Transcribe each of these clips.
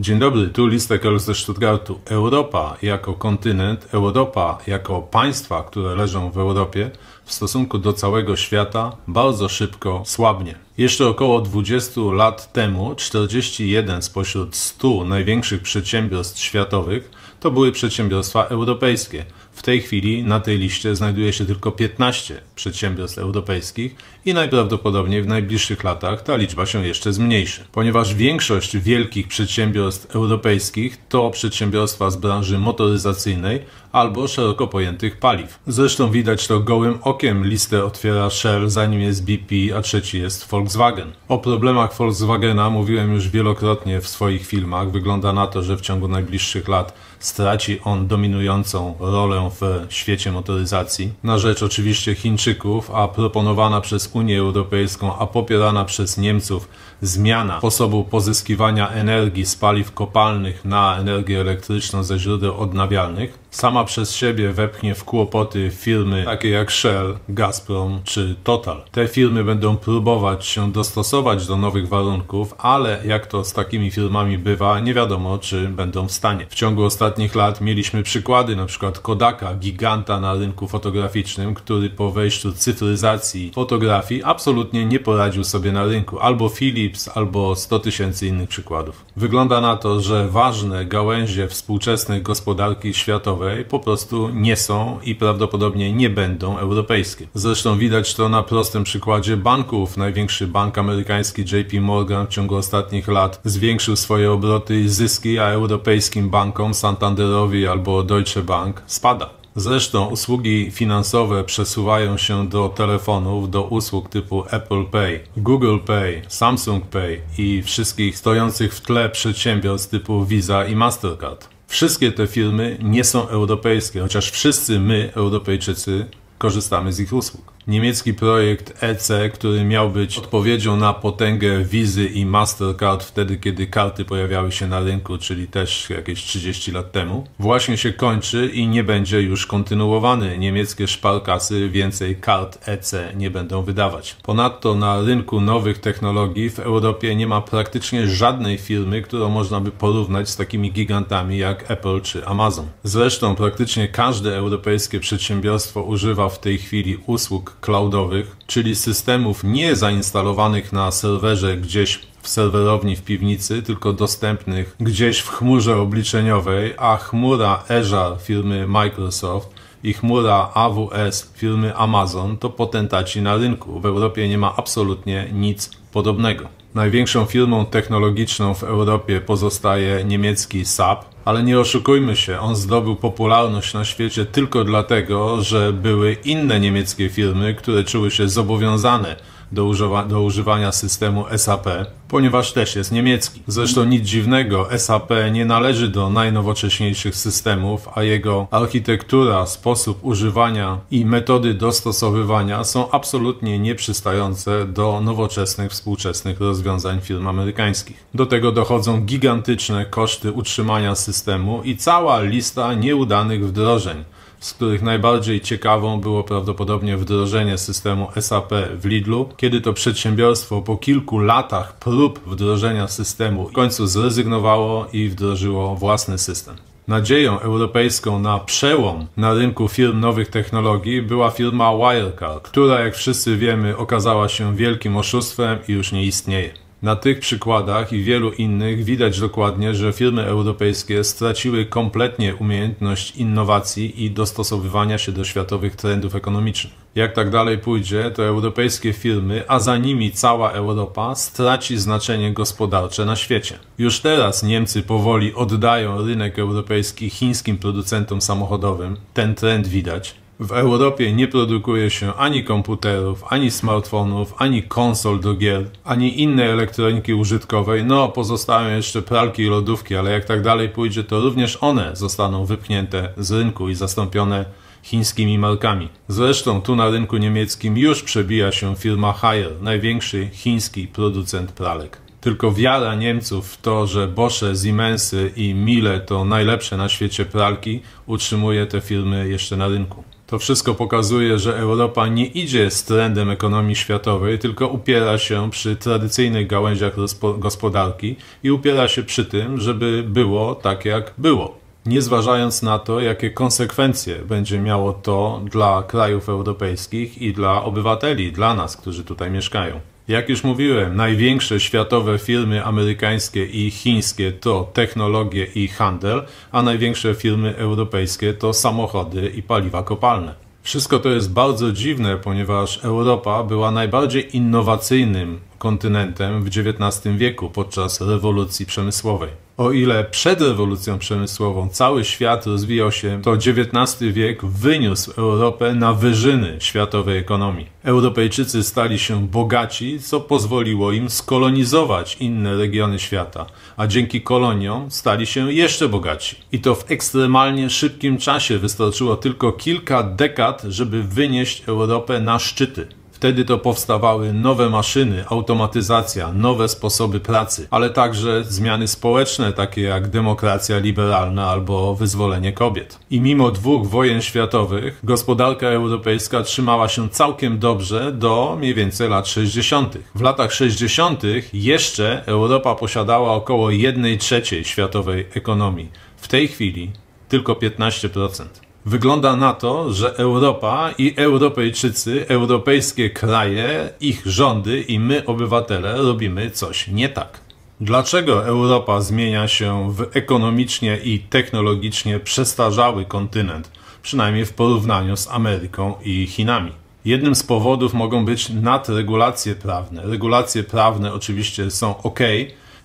Dzień dobry, tu Listek L ze Stuttgartu. Europa jako kontynent, Europa jako państwa, które leżą w Europie, w stosunku do całego świata bardzo szybko słabnie. Jeszcze około 20 lat temu 41 spośród 100 największych przedsiębiorstw światowych to były przedsiębiorstwa europejskie. W tej chwili na tej liście znajduje się tylko 15 przedsiębiorstw europejskich i najprawdopodobniej w najbliższych latach ta liczba się jeszcze zmniejszy, ponieważ większość wielkich przedsiębiorstw europejskich to przedsiębiorstwa z branży motoryzacyjnej albo szeroko pojętych paliw. Zresztą widać to gołym okiem. Listę otwiera Shell, zanim jest BP, a trzeci jest Volkswagen. O problemach Volkswagena mówiłem już wielokrotnie w swoich filmach. Wygląda na to, że w ciągu najbliższych lat straci on dominującą rolę w świecie motoryzacji. Na rzecz oczywiście Chińczyków, a proponowana przez Unię Europejską, a popierana przez Niemców zmiana sposobu pozyskiwania energii z paliw kopalnych na energię elektryczną ze źródeł odnawialnych sama przez siebie wepchnie w kłopoty firmy takie jak Shell, Gazprom czy Total. Te firmy będą próbować się dostosować do nowych warunków, ale jak to z takimi firmami bywa, nie wiadomo czy będą w stanie. W ciągu ostatnich lat mieliśmy przykłady, na przykład Kodaka, giganta na rynku fotograficznym, który po wejściu cyfryzacji fotografii absolutnie nie poradził sobie na rynku. Albo Philips, albo 100 tysięcy innych przykładów. Wygląda na to, że ważne gałęzie współczesnej gospodarki światowej po prostu nie są i prawdopodobnie nie będą europejskie. Zresztą widać to na prostym przykładzie banków. Największy bank amerykański JP Morgan w ciągu ostatnich lat zwiększył swoje obroty i zyski, a europejskim bankom Santanderowi albo Deutsche Bank spada. Zresztą usługi finansowe przesuwają się do telefonów, do usług typu Apple Pay, Google Pay, Samsung Pay i wszystkich stojących w tle przedsiębiorstw typu Visa i Mastercard. Wszystkie te firmy nie są europejskie, chociaż wszyscy my, Europejczycy, korzystamy z ich usług niemiecki projekt EC, który miał być odpowiedzią na potęgę Wizy i Mastercard wtedy, kiedy karty pojawiały się na rynku, czyli też jakieś 30 lat temu, właśnie się kończy i nie będzie już kontynuowany. Niemieckie szparkasy więcej kart EC nie będą wydawać. Ponadto na rynku nowych technologii w Europie nie ma praktycznie żadnej firmy, którą można by porównać z takimi gigantami jak Apple czy Amazon. Zresztą praktycznie każde europejskie przedsiębiorstwo używa w tej chwili usług cloudowych, czyli systemów nie zainstalowanych na serwerze gdzieś w serwerowni w piwnicy, tylko dostępnych gdzieś w chmurze obliczeniowej, a chmura Azure firmy Microsoft i chmura AWS firmy Amazon to potentaci na rynku. W Europie nie ma absolutnie nic podobnego. Największą firmą technologiczną w Europie pozostaje niemiecki SAP, ale nie oszukujmy się, on zdobył popularność na świecie tylko dlatego, że były inne niemieckie firmy, które czuły się zobowiązane do, używa, do używania systemu SAP, ponieważ też jest niemiecki. Zresztą nic dziwnego, SAP nie należy do najnowocześniejszych systemów, a jego architektura, sposób używania i metody dostosowywania są absolutnie nieprzystające do nowoczesnych, współczesnych rozwiązań firm amerykańskich. Do tego dochodzą gigantyczne koszty utrzymania systemu i cała lista nieudanych wdrożeń z których najbardziej ciekawą było prawdopodobnie wdrożenie systemu SAP w Lidlu, kiedy to przedsiębiorstwo po kilku latach prób wdrożenia systemu w końcu zrezygnowało i wdrożyło własny system. Nadzieją europejską na przełom na rynku firm nowych technologii była firma Wirecard, która jak wszyscy wiemy okazała się wielkim oszustwem i już nie istnieje. Na tych przykładach i wielu innych widać dokładnie, że firmy europejskie straciły kompletnie umiejętność innowacji i dostosowywania się do światowych trendów ekonomicznych. Jak tak dalej pójdzie, to europejskie firmy, a za nimi cała Europa, straci znaczenie gospodarcze na świecie. Już teraz Niemcy powoli oddają rynek europejski chińskim producentom samochodowym. Ten trend widać. W Europie nie produkuje się ani komputerów, ani smartfonów, ani konsol do gier, ani innej elektroniki użytkowej. No, pozostają jeszcze pralki i lodówki, ale jak tak dalej pójdzie, to również one zostaną wypchnięte z rynku i zastąpione chińskimi markami. Zresztą tu na rynku niemieckim już przebija się firma Haier, największy chiński producent pralek. Tylko wiara Niemców w to, że Bosze, Siemensy i Miele to najlepsze na świecie pralki, utrzymuje te firmy jeszcze na rynku. To wszystko pokazuje, że Europa nie idzie z trendem ekonomii światowej, tylko upiera się przy tradycyjnych gałęziach gospodarki i upiera się przy tym, żeby było tak, jak było. Nie zważając na to, jakie konsekwencje będzie miało to dla krajów europejskich i dla obywateli, dla nas, którzy tutaj mieszkają. Jak już mówiłem, największe światowe firmy amerykańskie i chińskie to technologie i handel, a największe firmy europejskie to samochody i paliwa kopalne. Wszystko to jest bardzo dziwne, ponieważ Europa była najbardziej innowacyjnym kontynentem w XIX wieku podczas rewolucji przemysłowej. O ile przed rewolucją przemysłową cały świat rozwijał się, to XIX wiek wyniósł Europę na wyżyny światowej ekonomii. Europejczycy stali się bogaci, co pozwoliło im skolonizować inne regiony świata, a dzięki koloniom stali się jeszcze bogaci. I to w ekstremalnie szybkim czasie wystarczyło tylko kilka dekad, żeby wynieść Europę na szczyty. Wtedy to powstawały nowe maszyny, automatyzacja, nowe sposoby pracy, ale także zmiany społeczne, takie jak demokracja liberalna albo wyzwolenie kobiet. I mimo dwóch wojen światowych, gospodarka europejska trzymała się całkiem dobrze do mniej więcej lat 60. W latach 60. jeszcze Europa posiadała około 1 trzeciej światowej ekonomii. W tej chwili tylko 15%. Wygląda na to, że Europa i Europejczycy, europejskie kraje, ich rządy i my, obywatele, robimy coś nie tak. Dlaczego Europa zmienia się w ekonomicznie i technologicznie przestarzały kontynent, przynajmniej w porównaniu z Ameryką i Chinami? Jednym z powodów mogą być nadregulacje prawne. Regulacje prawne oczywiście są ok,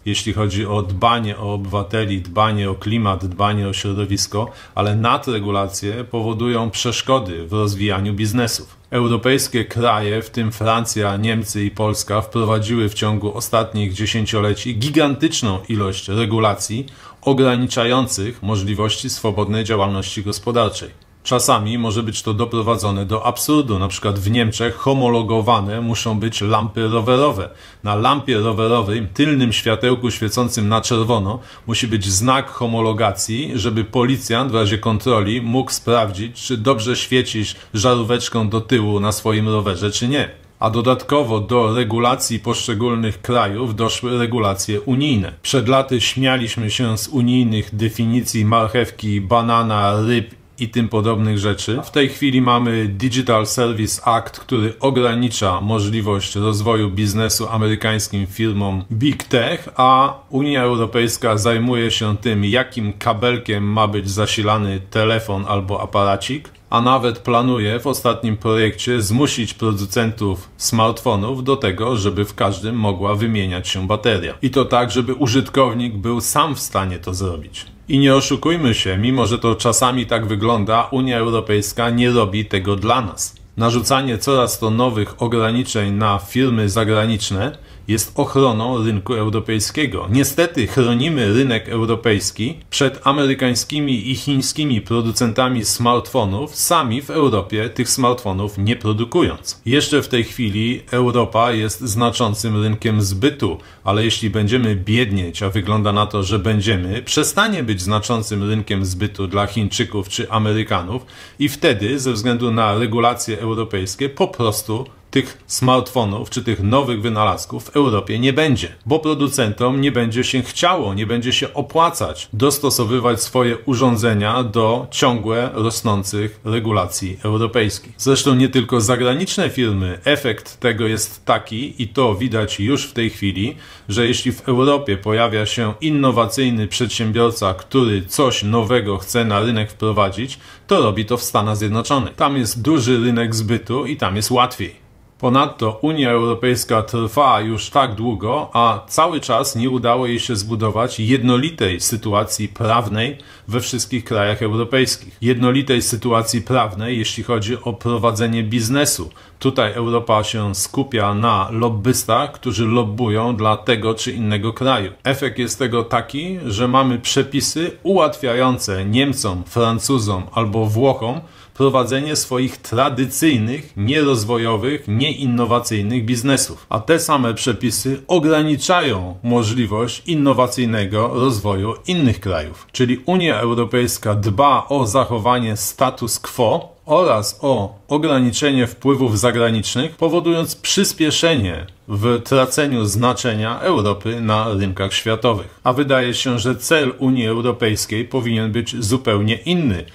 jeśli chodzi o dbanie o obywateli, dbanie o klimat, dbanie o środowisko, ale nadregulacje powodują przeszkody w rozwijaniu biznesów. Europejskie kraje, w tym Francja, Niemcy i Polska, wprowadziły w ciągu ostatnich dziesięcioleci gigantyczną ilość regulacji ograniczających możliwości swobodnej działalności gospodarczej. Czasami może być to doprowadzone do absurdu. Na przykład w Niemczech homologowane muszą być lampy rowerowe. Na lampie rowerowej, tylnym światełku świecącym na czerwono, musi być znak homologacji, żeby policjant w razie kontroli mógł sprawdzić, czy dobrze świecisz żaróweczką do tyłu na swoim rowerze, czy nie. A dodatkowo do regulacji poszczególnych krajów doszły regulacje unijne. Przed laty śmialiśmy się z unijnych definicji marchewki, banana, ryb i tym podobnych rzeczy. W tej chwili mamy Digital Service Act, który ogranicza możliwość rozwoju biznesu amerykańskim firmom Big Tech, a Unia Europejska zajmuje się tym, jakim kabelkiem ma być zasilany telefon albo aparacik a nawet planuje w ostatnim projekcie zmusić producentów smartfonów do tego, żeby w każdym mogła wymieniać się bateria. I to tak, żeby użytkownik był sam w stanie to zrobić. I nie oszukujmy się, mimo że to czasami tak wygląda, Unia Europejska nie robi tego dla nas. Narzucanie coraz to nowych ograniczeń na firmy zagraniczne jest ochroną rynku europejskiego. Niestety chronimy rynek europejski przed amerykańskimi i chińskimi producentami smartfonów, sami w Europie tych smartfonów nie produkując. Jeszcze w tej chwili Europa jest znaczącym rynkiem zbytu, ale jeśli będziemy biednieć, a wygląda na to, że będziemy, przestanie być znaczącym rynkiem zbytu dla Chińczyków czy Amerykanów i wtedy ze względu na regulacje europejskie po prostu tych smartfonów czy tych nowych wynalazków w Europie nie będzie, bo producentom nie będzie się chciało, nie będzie się opłacać dostosowywać swoje urządzenia do ciągłe rosnących regulacji europejskich. Zresztą nie tylko zagraniczne firmy, efekt tego jest taki i to widać już w tej chwili, że jeśli w Europie pojawia się innowacyjny przedsiębiorca, który coś nowego chce na rynek wprowadzić, to robi to w Stanach Zjednoczonych. Tam jest duży rynek zbytu i tam jest łatwiej. Ponadto Unia Europejska trwa już tak długo, a cały czas nie udało jej się zbudować jednolitej sytuacji prawnej we wszystkich krajach europejskich. Jednolitej sytuacji prawnej, jeśli chodzi o prowadzenie biznesu. Tutaj Europa się skupia na lobbystach, którzy lobbują dla tego czy innego kraju. Efekt jest tego taki, że mamy przepisy ułatwiające Niemcom, Francuzom albo Włochom prowadzenie swoich tradycyjnych, nierozwojowych, nieinnowacyjnych biznesów. A te same przepisy ograniczają możliwość innowacyjnego rozwoju innych krajów. Czyli Unia Europejska dba o zachowanie status quo, oraz o ograniczenie wpływów zagranicznych, powodując przyspieszenie w traceniu znaczenia Europy na rynkach światowych. A wydaje się, że cel Unii Europejskiej powinien być zupełnie inny.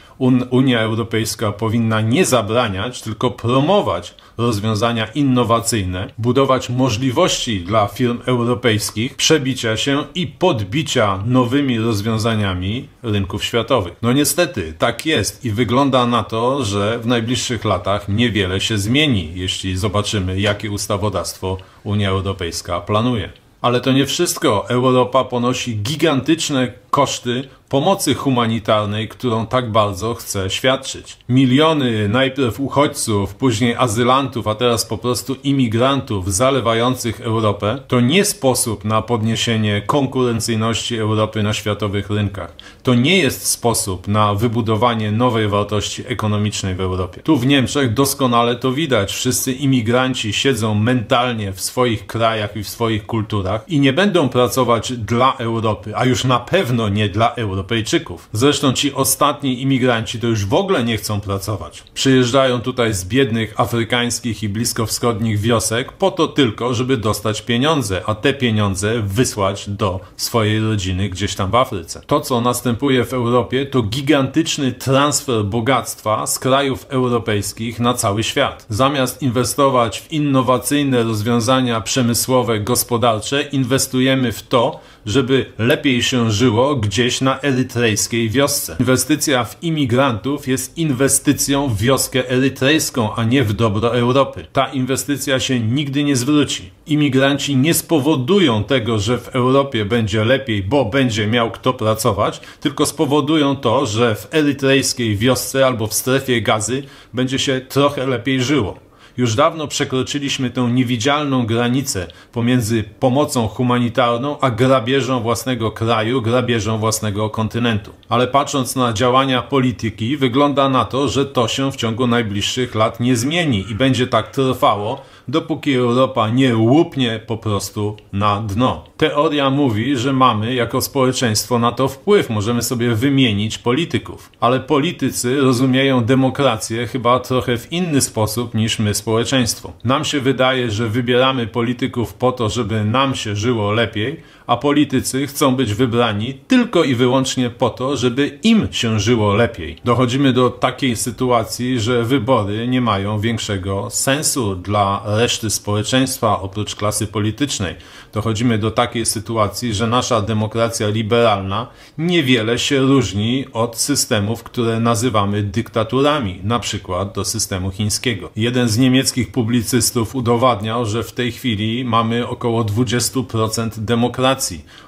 Unia Europejska powinna nie zabraniać, tylko promować rozwiązania innowacyjne, budować możliwości dla firm europejskich przebicia się i podbicia nowymi rozwiązaniami rynków światowych. No niestety, tak jest i wygląda na to, że w najbliższych latach niewiele się zmieni, jeśli zobaczymy, jakie ustawodawstwo Unia Europejska planuje. Ale to nie wszystko. Europa ponosi gigantyczne koszty pomocy humanitarnej, którą tak bardzo chce świadczyć. Miliony najpierw uchodźców, później azylantów, a teraz po prostu imigrantów zalewających Europę, to nie sposób na podniesienie konkurencyjności Europy na światowych rynkach. To nie jest sposób na wybudowanie nowej wartości ekonomicznej w Europie. Tu w Niemczech doskonale to widać. Wszyscy imigranci siedzą mentalnie w swoich krajach i w swoich kulturach i nie będą pracować dla Europy, a już na pewno nie dla Europejczyków. Zresztą ci ostatni imigranci to już w ogóle nie chcą pracować. Przyjeżdżają tutaj z biednych afrykańskich i bliskowschodnich wiosek po to tylko, żeby dostać pieniądze, a te pieniądze wysłać do swojej rodziny gdzieś tam w Afryce. To, co następuje w Europie, to gigantyczny transfer bogactwa z krajów europejskich na cały świat. Zamiast inwestować w innowacyjne rozwiązania przemysłowe, gospodarcze, inwestujemy w to, żeby lepiej się żyło gdzieś na erytrejskiej wiosce. Inwestycja w imigrantów jest inwestycją w wioskę erytrejską, a nie w dobro Europy. Ta inwestycja się nigdy nie zwróci. Imigranci nie spowodują tego, że w Europie będzie lepiej, bo będzie miał kto pracować, tylko spowodują to, że w erytrejskiej wiosce albo w strefie gazy będzie się trochę lepiej żyło. Już dawno przekroczyliśmy tę niewidzialną granicę pomiędzy pomocą humanitarną a grabieżą własnego kraju, grabieżą własnego kontynentu. Ale patrząc na działania polityki, wygląda na to, że to się w ciągu najbliższych lat nie zmieni i będzie tak trwało, dopóki Europa nie łupnie po prostu na dno. Teoria mówi, że mamy jako społeczeństwo na to wpływ, możemy sobie wymienić polityków, ale politycy rozumieją demokrację chyba trochę w inny sposób niż my społeczeństwo. Nam się wydaje, że wybieramy polityków po to, żeby nam się żyło lepiej, a politycy chcą być wybrani tylko i wyłącznie po to, żeby im się żyło lepiej. Dochodzimy do takiej sytuacji, że wybory nie mają większego sensu dla reszty społeczeństwa oprócz klasy politycznej. Dochodzimy do takiej sytuacji, że nasza demokracja liberalna niewiele się różni od systemów, które nazywamy dyktaturami, na przykład do systemu chińskiego. Jeden z niemieckich publicystów udowadniał, że w tej chwili mamy około 20% demokracji.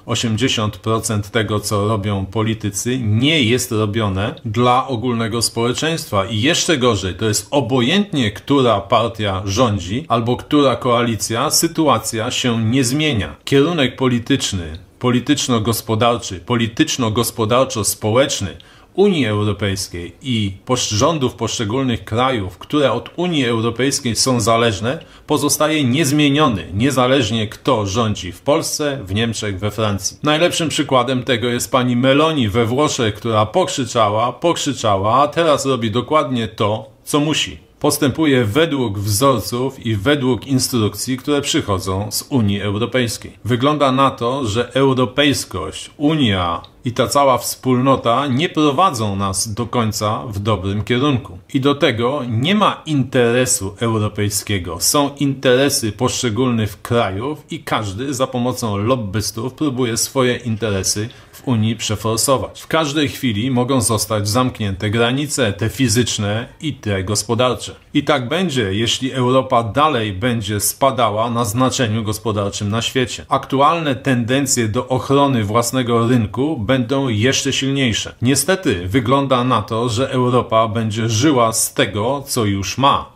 80% tego, co robią politycy, nie jest robione dla ogólnego społeczeństwa. I jeszcze gorzej, to jest obojętnie, która partia rządzi albo która koalicja, sytuacja się nie zmienia. Kierunek polityczny, polityczno-gospodarczy, polityczno-gospodarczo-społeczny Unii Europejskiej i rządów poszczególnych krajów, które od Unii Europejskiej są zależne, pozostaje niezmieniony, niezależnie kto rządzi w Polsce, w Niemczech, we Francji. Najlepszym przykładem tego jest pani Meloni we Włoszech, która pokrzyczała, pokrzyczała, a teraz robi dokładnie to, co musi postępuje według wzorców i według instrukcji, które przychodzą z Unii Europejskiej. Wygląda na to, że europejskość, Unia i ta cała wspólnota nie prowadzą nas do końca w dobrym kierunku. I do tego nie ma interesu europejskiego. Są interesy poszczególnych krajów i każdy za pomocą lobbystów próbuje swoje interesy Unii przeforsować. W każdej chwili mogą zostać zamknięte granice, te fizyczne i te gospodarcze. I tak będzie, jeśli Europa dalej będzie spadała na znaczeniu gospodarczym na świecie. Aktualne tendencje do ochrony własnego rynku będą jeszcze silniejsze. Niestety wygląda na to, że Europa będzie żyła z tego, co już ma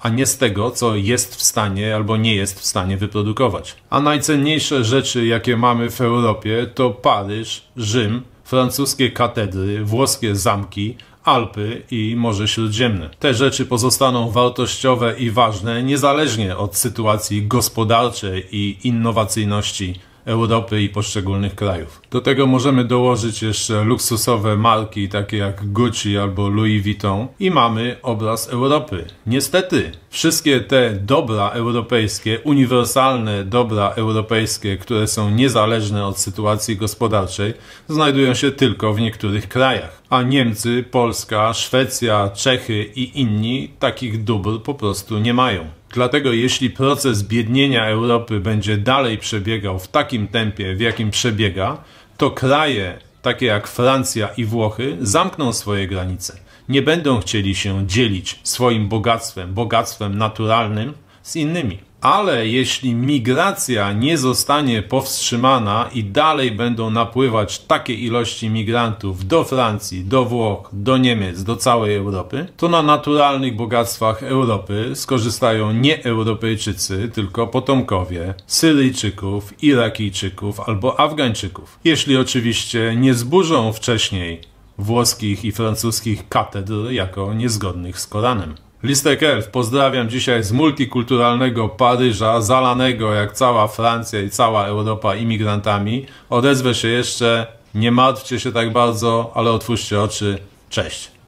a nie z tego, co jest w stanie albo nie jest w stanie wyprodukować. A najcenniejsze rzeczy, jakie mamy w Europie, to Paryż, Rzym, francuskie katedry, włoskie zamki, Alpy i Morze Śródziemne. Te rzeczy pozostaną wartościowe i ważne niezależnie od sytuacji gospodarczej i innowacyjności Europy i poszczególnych krajów. Do tego możemy dołożyć jeszcze luksusowe marki takie jak Gucci albo Louis Vuitton i mamy obraz Europy. Niestety, wszystkie te dobra europejskie, uniwersalne dobra europejskie, które są niezależne od sytuacji gospodarczej, znajdują się tylko w niektórych krajach. A Niemcy, Polska, Szwecja, Czechy i inni takich dóbr po prostu nie mają. Dlatego jeśli proces biednienia Europy będzie dalej przebiegał w takim tempie, w jakim przebiega, to kraje takie jak Francja i Włochy zamkną swoje granice. Nie będą chcieli się dzielić swoim bogactwem, bogactwem naturalnym z innymi. Ale jeśli migracja nie zostanie powstrzymana i dalej będą napływać takie ilości migrantów do Francji, do Włoch, do Niemiec, do całej Europy, to na naturalnych bogactwach Europy skorzystają nie Europejczycy, tylko potomkowie Syryjczyków, Irakijczyków albo Afgańczyków. Jeśli oczywiście nie zburzą wcześniej włoskich i francuskich katedr jako niezgodnych z Koranem. Listek Elf, pozdrawiam dzisiaj z multikulturalnego Paryża, zalanego jak cała Francja i cała Europa imigrantami. Odezwę się jeszcze, nie martwcie się tak bardzo, ale otwórzcie oczy. Cześć.